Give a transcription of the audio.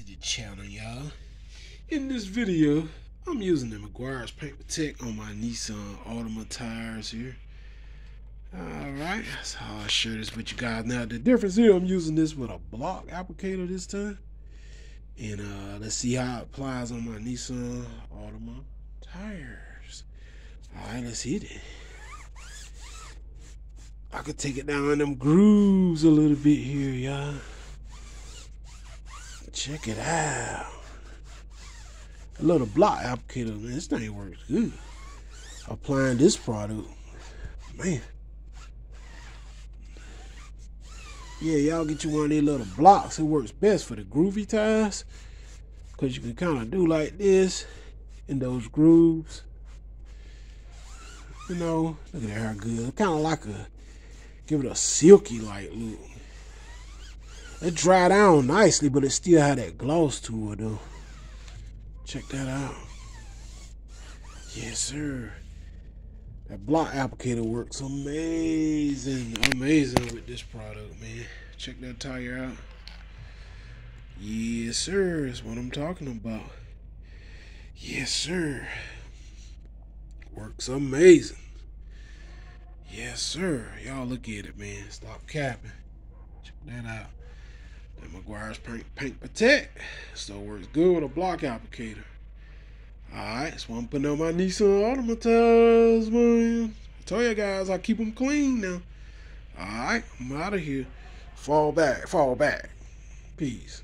to the channel, y'all. In this video, I'm using the Meguiar's Paint Protect on my Nissan Altima tires here. Alright, so I'll share this with you guys. Now, the difference here, I'm using this with a block applicator this time. And uh, let's see how it applies on my Nissan Altima tires. Alright, let's hit it. I could take it down in them grooves a little bit here, y'all. Check it out. A little block applicator, man. This thing works good. Applying this product, man. Yeah, y'all get you one of these little blocks. It works best for the groovy tires. Because you can kind of do like this in those grooves. You know, look at how good. Kind of like a, give it a silky like look. It dried down nicely, but it still had that gloss to it though. Check that out. Yes, sir. That block applicator works amazing, amazing with this product, man. Check that tire out. Yes, sir. That's what I'm talking about. Yes, sir. Works amazing. Yes, sir. Y'all look at it, man. Stop capping. Check that out. That Meguiar's Paint, Paint Protect. Still works good with a block applicator. Alright, what I'm putting on my Nissan Altima tires, man. I told you guys I keep them clean now. Alright, I'm out of here. Fall back, fall back. Peace.